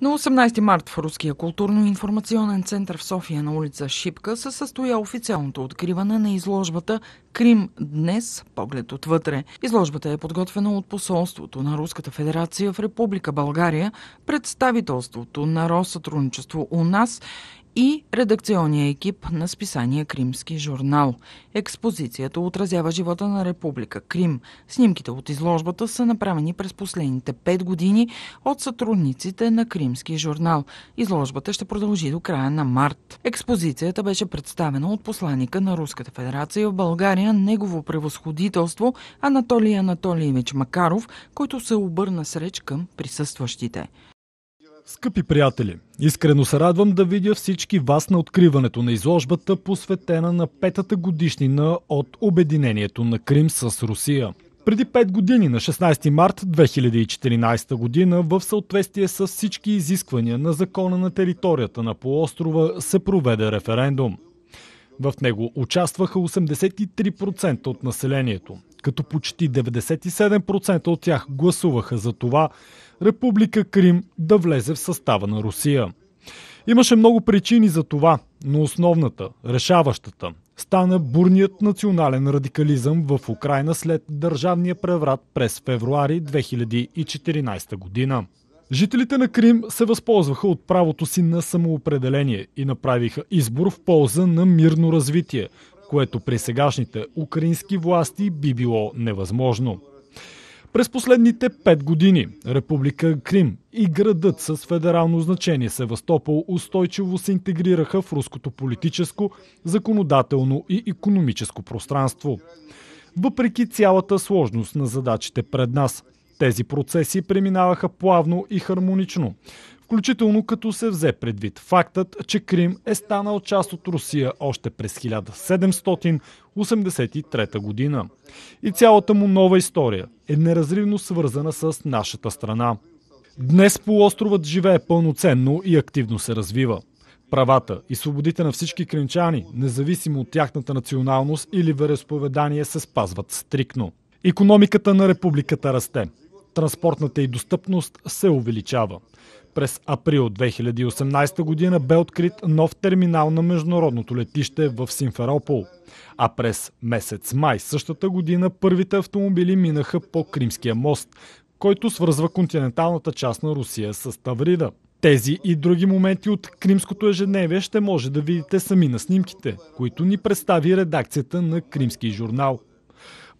На 18 март в Руския културно-информационен център в София на улица Шипка се състоя официалното откриване на изложбата Крим днес – поглед отвътре. Изложбата е подготвена от посолството на Руската федерация в Република България, представителството на Россътрудничество у нас и редакционния екип на списание Кримски журнал. Експозицията отразява живота на Република Крим. Снимките от изложбата са направени през последните пет години от сътрудниците на Кримски журнал. Изложбата ще продължи до края на март. Експозицията беше представена от посланника на Руската федерация в България, негово превъзходителство Анатолий Анатолиевич Макаров, който се обърна с реч към присъстващите. Скъпи приятели, искрено се радвам да видя всички вас на откриването на изложбата, посветена на петата годишнина от обединението на Крим с Русия. Преди 5 години, на 16 март 2014 година, в съответствие с всички изисквания на закона на територията на полуострова, се проведе референдум. В него участваха 83% от населението, като почти 97% от тях гласуваха за това Република Крим да влезе в състава на Русия. Имаше много причини за това, но основната, решаващата, стана бурният национален радикализъм в Украина след държавния преврат през февруари 2014 година. Жителите на Крим се възползваха от правото си на самоопределение и направиха избор в полза на мирно развитие, което при сегашните украински власти би било невъзможно. През последните пет години Република Крим и градът с федерално значение Севастопол устойчиво се интегрираха в руското политическо, законодателно и економическо пространство. Въпреки цялата сложност на задачите пред нас, тези процеси преминаваха плавно и хармонично, включително като се взе предвид фактът, че Крим е станал част от Русия още през 1783 година. И цялата му нова история е неразривно свързана с нашата страна. Днес полуостровът живее пълноценно и активно се развива. Правата и свободите на всички кримчани, независимо от тяхната националност или вероисповедание, се спазват стрикно. Економиката на републиката расте. Транспортната и достъпност се увеличава. През април 2018 година бе открит нов терминал на международното летище в Симферопол. А през месец май същата година първите автомобили минаха по Кримския мост, който свързва континенталната част на Русия с Таврида. Тези и други моменти от Кримското ежедневие ще може да видите сами на снимките, които ни представи редакцията на Кримски журнал.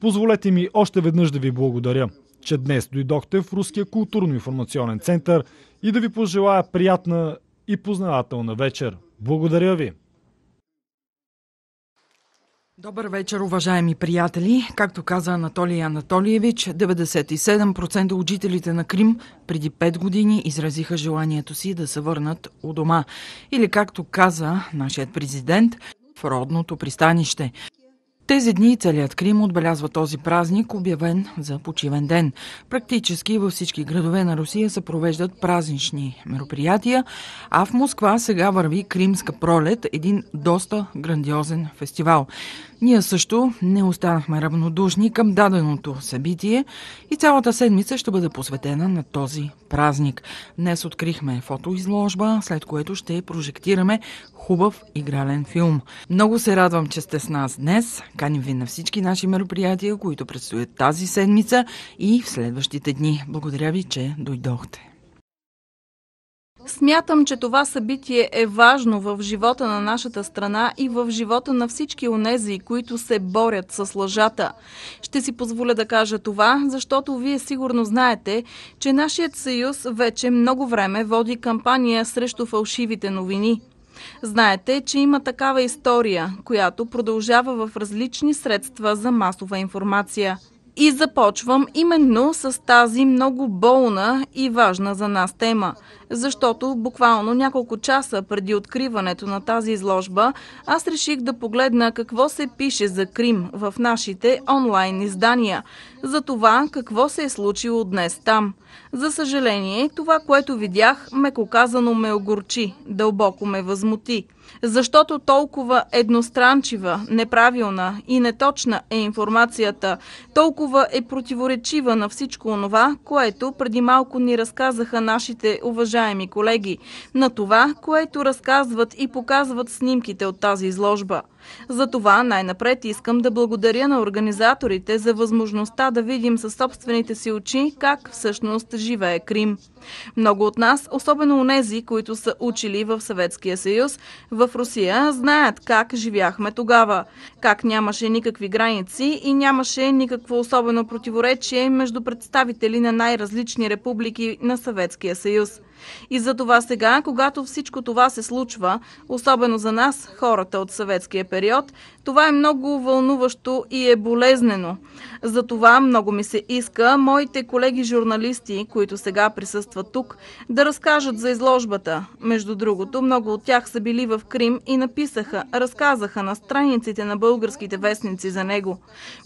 Позволете ми още веднъж да ви благодаря че днес дойдохте в Руския културно-информационен център и да ви пожелая приятна и познавателна вечер. Благодаря ви! Добър вечер, уважаеми приятели. Както каза Анатолий Анатолиевич, 97% от жителите на Крим преди 5 години изразиха желанието си да се върнат у дома. Или както каза нашият президент, в родното пристанище. Тези дни целият Крим отбелязва този празник, обявен за почивен ден. Практически във всички градове на Русия се провеждат празнични мероприятия, а в Москва сега върви Кримска пролет, един доста грандиозен фестивал. Ние също не останахме равнодушни към даденото събитие и цялата седмица ще бъде посветена на този празник. Днес открихме фотоизложба, след което ще прожектираме хубав игрален филм. Много се радвам, че сте с нас днес. Каним ви на всички наши мероприятия, които предстоят тази седмица и в следващите дни. Благодаря ви, че дойдохте. Смятам, че това събитие е важно в живота на нашата страна и в живота на всички онези, които се борят с лъжата. Ще си позволя да кажа това, защото вие сигурно знаете, че нашият съюз вече много време води кампания срещу фалшивите новини. Знаете, че има такава история, която продължава в различни средства за масова информация. И започвам именно с тази много болна и важна за нас тема, защото буквално няколко часа преди откриването на тази изложба аз реших да погледна какво се пише за Крим в нашите онлайн издания, за това какво се е случило днес там. За съжаление, това, което видях, меко казано ме огорчи, дълбоко ме възмути – Защото толкова едностранчива, неправилна и неточна е информацията, толкова е противоречива на всичко онова, което преди малко ни разказаха нашите уважаеми колеги, на това, което разказват и показват снимките от тази изложба – затова най-напред искам да благодаря на организаторите за възможността да видим със собствените си очи как всъщност живее Крим. Много от нас, особено нези, които са учили в Съветския съюз, в Русия, знаят как живяхме тогава, как нямаше никакви граници и нямаше никакво особено противоречие между представители на най-различни републики на Съветския съюз. И за това сега, когато всичко това се случва, особено за нас, хората от съветския период, това е много вълнуващо и е болезнено. За това много ми се иска моите колеги журналисти, които сега присъстват тук, да разкажат за изложбата. Между другото, много от тях са били в Крим и написаха, разказаха на страниците на българските вестници за него.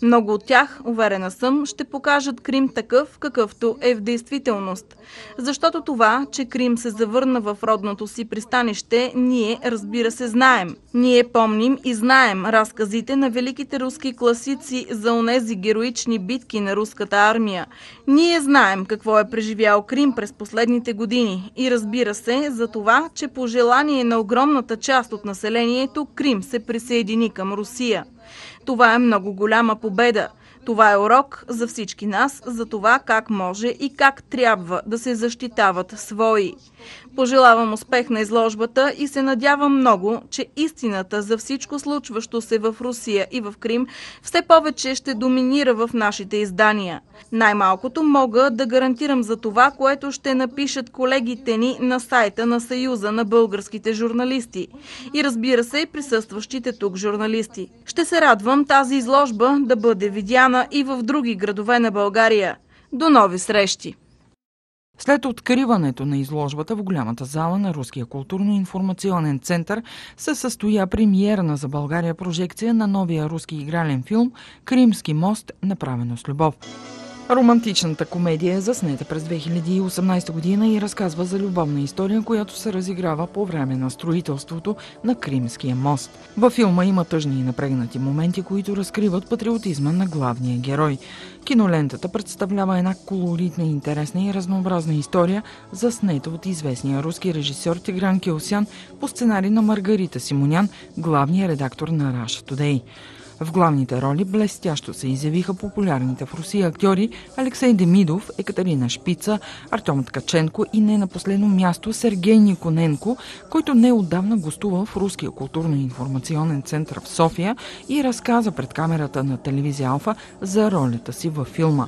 Много от тях, уверена съм, ще покажат Крим такъв, какъвто е в действителност. Защото това, че Крим се завърна в родното си пристанище, ние, разбира се, знаем. Ние помним и знаем разказите на великите руски класици за онези героични битки на руската армия. Ние знаем какво е преживял Крим през последните години и разбира се за това, че по желание на огромната част от населението Крим се присъедини към Русия. Това е много голяма победа. Това е урок за всички нас, за това как може и как трябва да се защитават свои. Пожелавам успех на изложбата и се надявам много, че истината за всичко случващо се в Русия и в Крим все повече ще доминира в нашите издания. Най-малкото мога да гарантирам за това, което ще напишат колегите ни на сайта на Съюза на българските журналисти. И разбира се, присъстващите тук журналисти. Ще се радвам тази изложба да бъде видяна и в други градове на България. До нови срещи! След откриването на изложбата в голямата зала на Руския културно-информационен център се състоя премиерна за България прожекция на новия руски игрален филм «Кримски мост. Направено с любов». Романтичната комедия е заснета през 2018 година и разказва за любовна история, която се разиграва по време на строителството на Кримския мост. Във филма има тъжни и напрегнати моменти, които разкриват патриотизма на главния герой. Кинолентата представлява една колоритна, интересна и разнообразна история, заснета от известния руски режисьор Тигран Килсян по сценарий на Маргарита Симонян, главния редактор на Russia Today. В главните роли блестящо се изявиха популярните в Русия актьори Алексей Демидов, Екатерина Шпица, Артем Ткаченко и не на последно място Сергей Никоненко, който неодавна гостува в Руския културно-информационен център в София и разказа пред камерата на телевизия Алфа за ролята си във филма.